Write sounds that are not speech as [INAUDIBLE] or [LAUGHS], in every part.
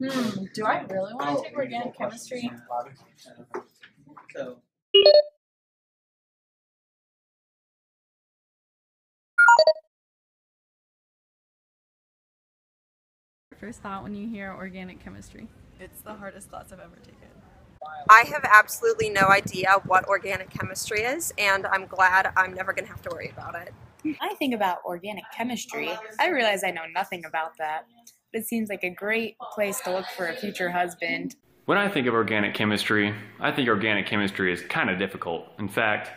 Hmm, do I really want to take organic chemistry? So First thought when you hear organic chemistry. It's the hardest class I've ever taken. I have absolutely no idea what organic chemistry is, and I'm glad I'm never going to have to worry about it. I think about organic chemistry. I realize I know nothing about that, but it seems like a great place to look for a future husband. When I think of organic chemistry, I think organic chemistry is kind of difficult. In fact,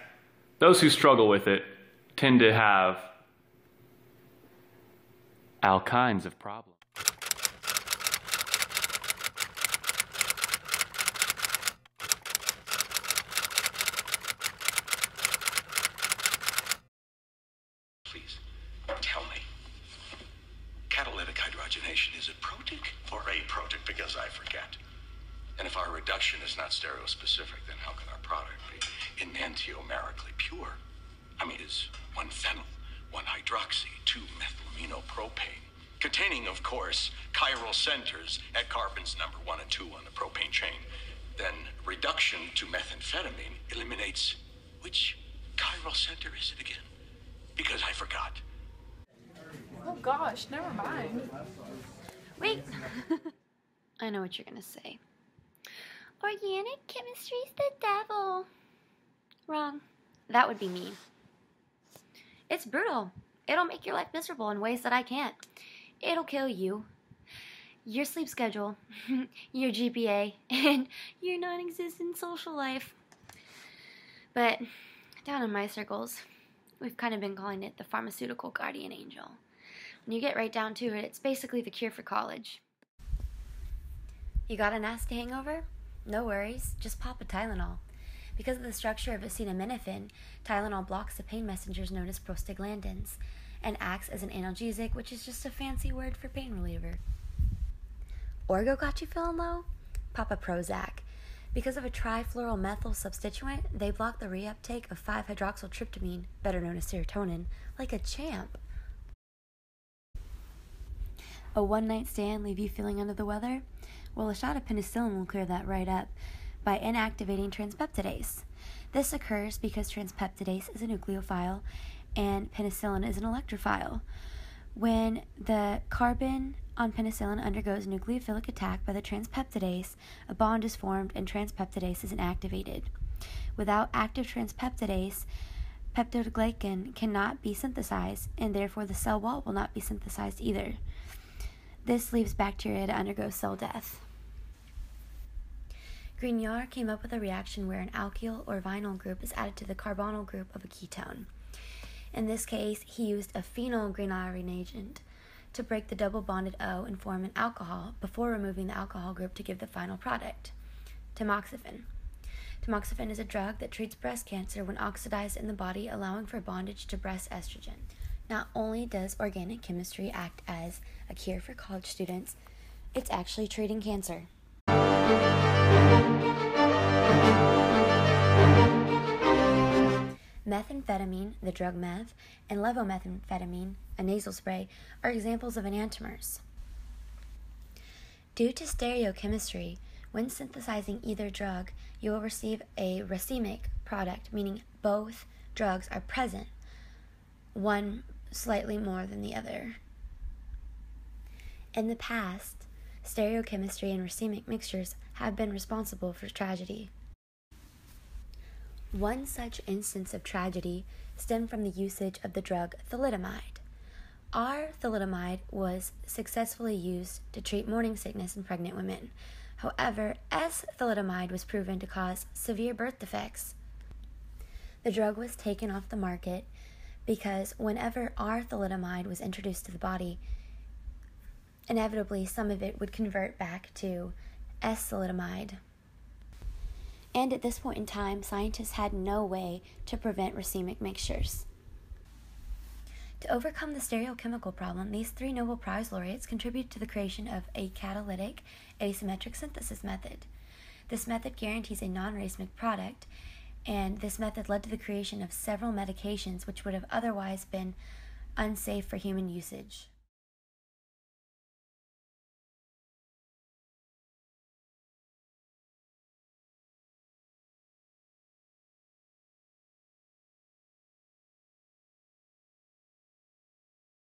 those who struggle with it tend to have all kinds of problems. Please, tell me. Catalytic hydrogenation, is it protic or aprotic? Because I forget. And if our reduction is not stereospecific, then how can our product be enantiomerically pure? I mean, is one phenyl, one hydroxy, two methylaminopropane, containing, of course, chiral centers at carbons number one and two on the propane chain. Then reduction to methamphetamine eliminates which chiral center is it again? Because I forgot. Oh gosh, never mind. Wait. [LAUGHS] I know what you're gonna say. Organic chemistry's the devil. Wrong. That would be me. It's brutal. It'll make your life miserable in ways that I can't. It'll kill you, your sleep schedule, [LAUGHS] your GPA, [LAUGHS] and your non existent social life. But down in my circles, we've kind of been calling it the pharmaceutical guardian angel. When you get right down to it, it's basically the cure for college. You got a nasty hangover? No worries, just pop a Tylenol. Because of the structure of acetaminophen, Tylenol blocks the pain messengers known as prostaglandins and acts as an analgesic, which is just a fancy word for pain reliever. Orgo got you feeling low? Pop a Prozac. Because of a trifluoromethyl substituent, they block the reuptake of 5-hydroxyltryptamine, better known as serotonin, like a champ. A one night stand leave you feeling under the weather? Well, a shot of penicillin will clear that right up by inactivating transpeptidase. This occurs because transpeptidase is a nucleophile and penicillin is an electrophile. When the carbon on penicillin undergoes nucleophilic attack by the transpeptidase, a bond is formed and transpeptidase is inactivated. Without active transpeptidase, peptidoglycan cannot be synthesized, and therefore the cell wall will not be synthesized either. This leaves bacteria to undergo cell death. Grignard came up with a reaction where an alkyl or vinyl group is added to the carbonyl group of a ketone. In this case, he used a phenyl Grignard agent to break the double bonded O and form an alcohol before removing the alcohol group to give the final product, tamoxifen. Tamoxifen is a drug that treats breast cancer when oxidized in the body, allowing for bondage to breast estrogen. Not only does organic chemistry act as a cure for college students, it's actually treating cancer. Methamphetamine, the drug meth, and levomethamphetamine, a nasal spray, are examples of enantiomers. Due to stereochemistry, when synthesizing either drug, you will receive a racemic product, meaning both drugs are present, one slightly more than the other. In the past, stereochemistry and racemic mixtures have been responsible for tragedy. One such instance of tragedy stemmed from the usage of the drug thalidomide. R thalidomide was successfully used to treat morning sickness in pregnant women. However, S thalidomide was proven to cause severe birth defects. The drug was taken off the market because whenever R thalidomide was introduced to the body, inevitably some of it would convert back to S thalidomide. And at this point in time, scientists had no way to prevent racemic mixtures. To overcome the stereochemical problem, these three Nobel Prize laureates contributed to the creation of a catalytic asymmetric synthesis method. This method guarantees a non racemic product and this method led to the creation of several medications which would have otherwise been unsafe for human usage.